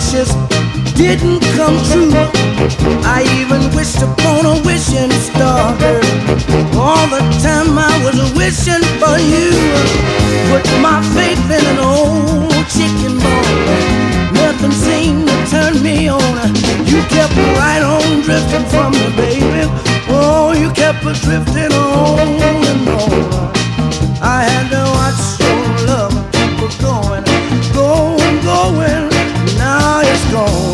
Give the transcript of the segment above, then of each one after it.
wishes didn't come true. I even wished upon a wishing star. All the time I was wishing for you. Put my faith in an old chicken bone. Nothing seemed to turn me on. You kept right on drifting from me, baby. Oh, you kept drifting Now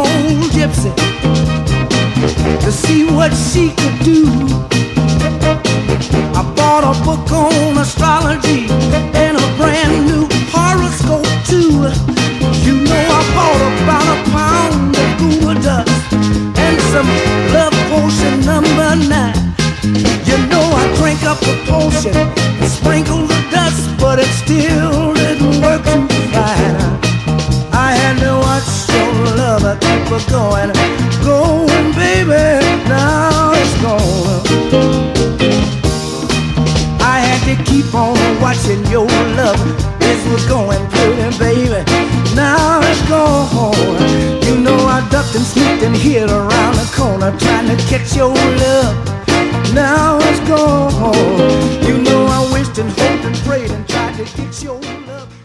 old gypsy to see what she could do. I bought a book on astrology and a brand new horoscope too. You know I bought about a pound of goofer dust and some love potion number nine. You know I drank up the potion and sprinkled the dust, but it still people going. going, baby, now it's gone. I had to keep on watching your love. This was going pretty, baby. Now it's gone. You know I ducked and sneaked and hid around the corner trying to catch your love. Now it's gone. You know I wished and hoped and prayed and tried to get your love.